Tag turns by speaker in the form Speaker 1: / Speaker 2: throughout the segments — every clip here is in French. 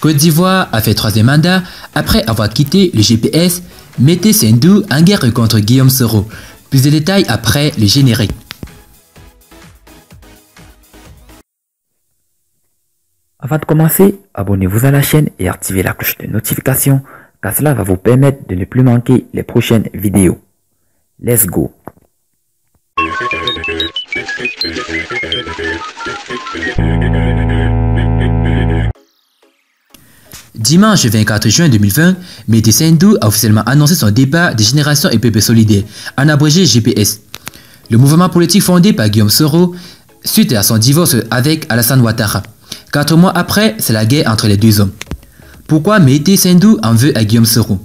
Speaker 1: Côte d'Ivoire a fait troisième mandat après avoir quitté le GPS. Mété Sendou en guerre contre Guillaume Soro. Plus de détails après le générique.
Speaker 2: Avant de commencer, abonnez-vous à la chaîne et activez la cloche de notification car cela va vous permettre de ne plus manquer les prochaines vidéos. Let's go
Speaker 1: Dimanche 24 juin 2020, Mété Sendou a officiellement annoncé son départ des générations EPP solidaires, en abrégé GPS. Le mouvement politique fondé par Guillaume Soro suite à son divorce avec Alassane Ouattara. Quatre mois après, c'est la guerre entre les deux hommes. Pourquoi Mété Sendou en veut à Guillaume Soro?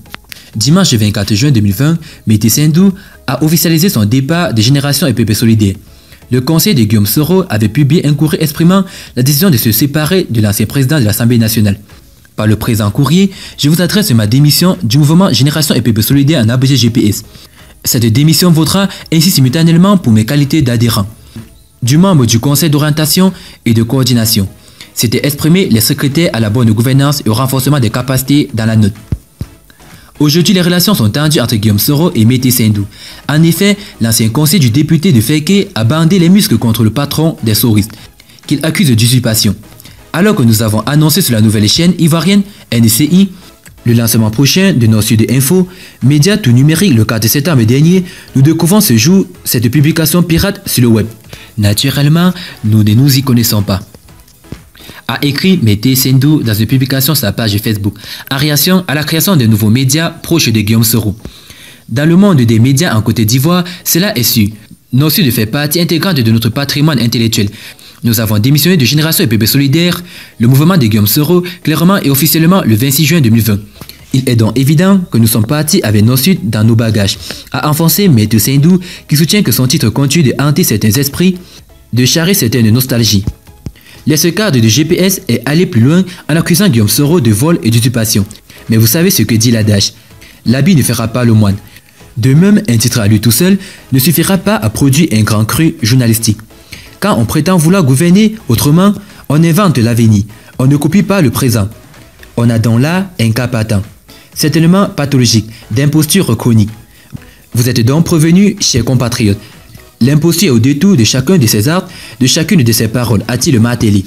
Speaker 1: Dimanche 24 juin 2020, Mété Sendou a officialisé son départ des générations EPP solidaires. Le conseil de Guillaume Soro avait publié un courrier exprimant la décision de se séparer de l'ancien président de l'Assemblée nationale. Par le présent courrier, je vous adresse ma démission du mouvement Génération EPP Solidaire en ABG GPS. Cette démission vaudra ainsi simultanément pour mes qualités d'adhérent, du membre du conseil d'orientation et de coordination. C'était exprimer les secrétaires à la bonne gouvernance et au renforcement des capacités dans la note. Aujourd'hui, les relations sont tendues entre Guillaume Soro et Mété Sindou. En effet, l'ancien conseil du député de Feke a bandé les muscles contre le patron des soristes, qu'il accuse d'usurpation. Alors que nous avons annoncé sur la nouvelle chaîne ivoirienne NCI le lancement prochain de nos Sud Info, média tout numérique le 4 septembre dernier, nous découvrons ce jour cette publication pirate sur le web. Naturellement, nous ne nous y connaissons pas a écrit Mété Sendou dans une publication sur sa page Facebook en réaction à la création de nouveaux médias proches de Guillaume Soro. Dans le monde des médias en Côte d'Ivoire, cela est su. Nos Sud fait partie intégrante de notre patrimoine intellectuel. Nous avons démissionné de Génération EPP Solidaire, le mouvement de Guillaume Soro, clairement et officiellement le 26 juin 2020. Il est donc évident que nous sommes partis avec nos suites dans nos bagages, a enfoncé Mété Sendou qui soutient que son titre continue de hanter certains esprits, de charrer certaines nostalgies. L'escadre de GPS est allé plus loin en accusant Guillaume Soro de vol et d'usurpation. Mais vous savez ce que dit l'adage L'habit ne fera pas le moine. De même, un titre à lui tout seul ne suffira pas à produire un grand cru journalistique. Quand on prétend vouloir gouverner autrement, on invente l'avenir, on ne copie pas le présent. On a donc là un cas patent, certainement pathologique, d'imposture chronique. Vous êtes donc prévenus, chers compatriotes, L'imposture est au détour de chacun de ses actes, de chacune de ses paroles, a-t-il martelé.